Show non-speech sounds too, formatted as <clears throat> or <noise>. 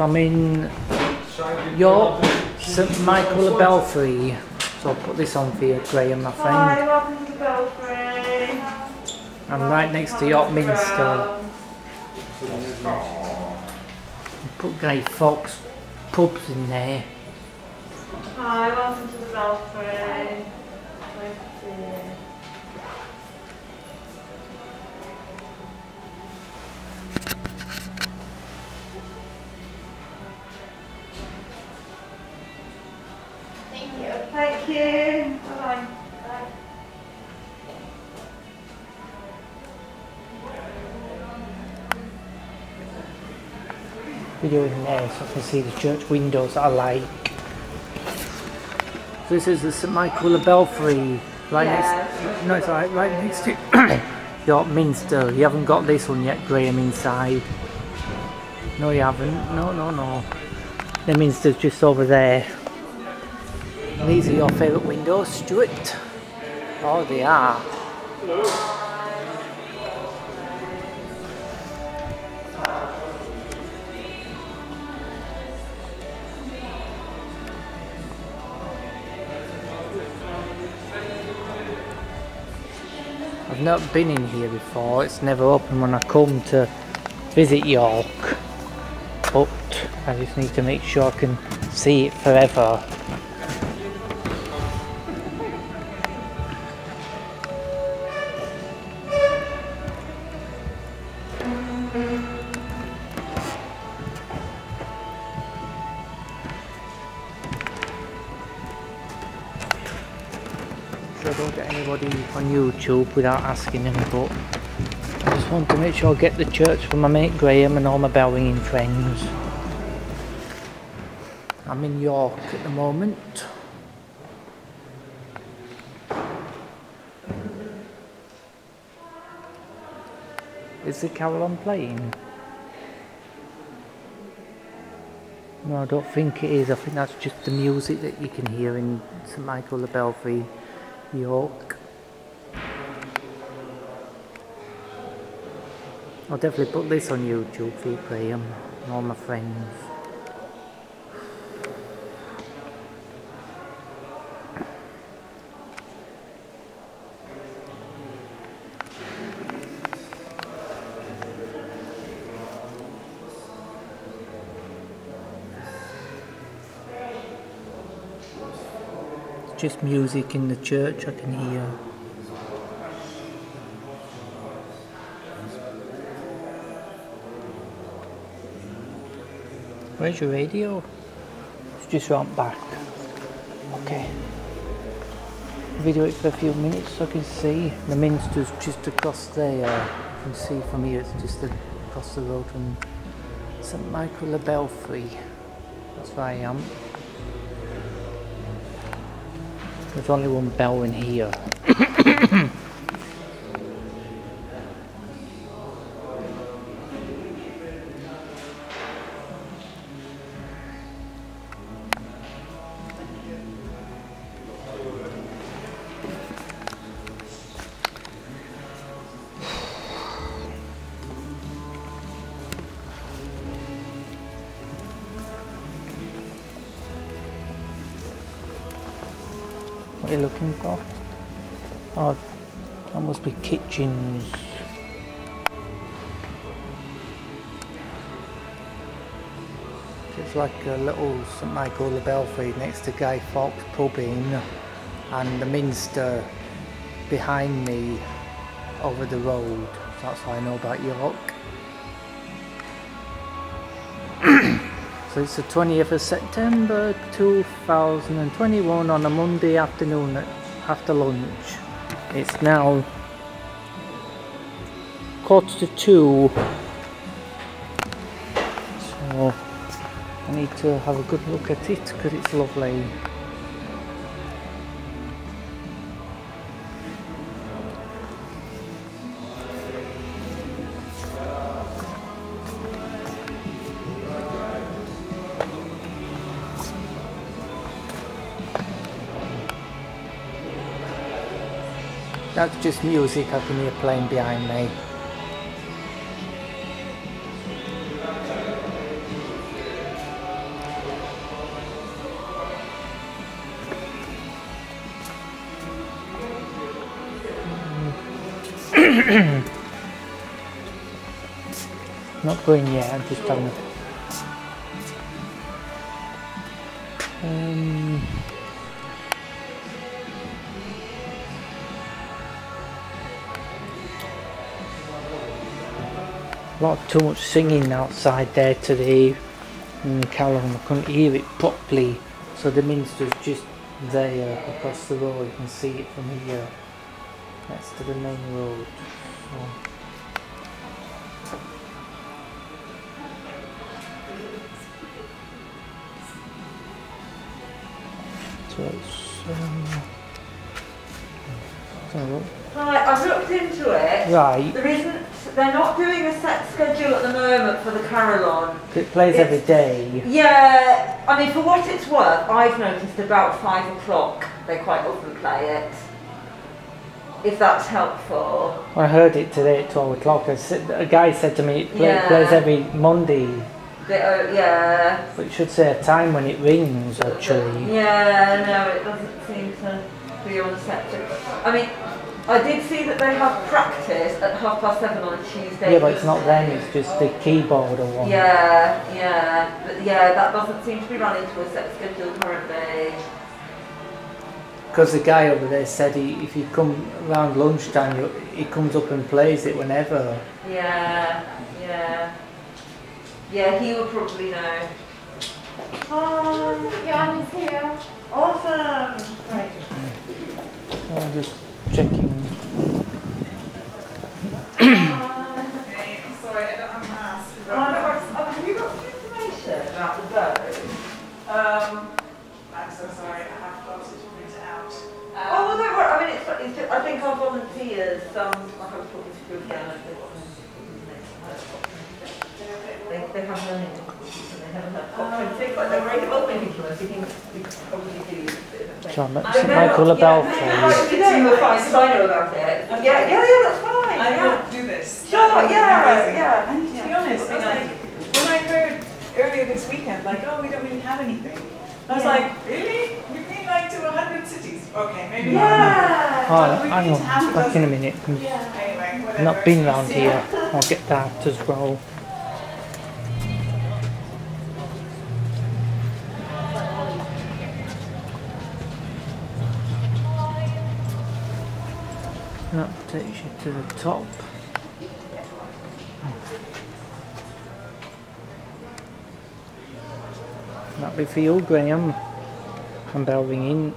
So I'm in York, St Michael the Belfry. So I'll put this on for you, Graham, my friend. Hi, welcome to Belfry. I'm right next to York Minster. Put Guy Fawkes pubs in there. Hi, welcome to the Belfry. You. Bye. Bye. Video in there so I can see the church windows that I like. So this is the St Michael the Belfry. Right next no it's alright, right next to <coughs> York Minster. You haven't got this one yet, Graham, inside. No you haven't. No, no, no. The Minster's just over there. These are your favourite windows, Stuart. Oh they are. I've not been in here before, it's never open when I come to visit York. But I just need to make sure I can see it forever. I don't get anybody on YouTube without asking them, but I just want to make sure I get the church for my mate Graham and all my bell ringing friends. I'm in York at the moment. Is the carillon playing? No, I don't think it is. I think that's just the music that you can hear in St Michael the Belfry, York. I'll definitely put this on YouTube for you, Graham, and all my friends. Just music in the church I can hear. Where's your radio? It's just round back. Okay. Video it for a few minutes so I can see. The Minster's just across there. You can see from here it's just across the road from St Michael the Belfry. That's where I am. There's only one bell in here. Are looking for? Oh, that must be kitchens. It's like a little St Michael the Belfry next to Guy Fawkes pub in and the Minster behind me over the road. That's how I know about York. <clears throat> So it's the 20th of September 2021 on a Monday afternoon after lunch. It's now quarter to two. So I need to have a good look at it because it's lovely. That's just music I can hear playing behind me. <coughs> Not going yet, I'm just having lot too much singing outside there today in Callum. I couldn't hear it properly. So the Minster's just there across the road. You can see it from here. Next to the main road. So. Um, Right, I've looked into it. right. There isn't, they're not doing a set schedule at the moment for the Carillon. It plays It's- every day. Yeah, I mean, for what it's worth, I've noticed about five o'clock they quite often play it. If that's helpful. I heard it today at 12 o'clock. A guy said to me it play, Yeah. plays every Monday, They, oh, yeah. but it should say a time when it rings actually. Yeah, no, it doesn't seem to be on set. I mean, I did see that they have practice at half past seven on a Tuesday. Yeah, but it's not evening. them, it's just the keyboard or one. Yeah, yeah, but yeah, that doesn't seem to be running to a set schedule currently. Because the guy over there said he, if you come around lunchtime, you, he comes up and plays it whenever. Yeah, yeah. Yeah, he would probably know. Oh, Yeah, I'm here. awesome! Right. I'm just checking. Okay, I'm sorry, I don't have a mask. Oh, have you got information about the boat? Um, I'm so sorry, I have got out. Oh, well, don't worry. I mean, it's, it's just, I think our volunteers, um, I was talking to they, they have learning Um, John, I St know, Michael yeah, Labelle no, for no, you know, you were fine, 'cause I know about it. Yeah, yeah, yeah, that's fine. I yeah. will do this. Sure, That would be yeah, amazing. yeah. And to be honest, I was like, when I heard earlier this weekend, like, oh, we don't really have anything. I was Yeah. like, really? We've been like to a hundred cities. Okay, maybe not. Yeah. Oh, we hang need on, to have back in a those- minute. I'm Anyway, whatever. not been round here. I'll get that as well. That takes you to the top. That'll be for you, Graham. I'm bell ringing.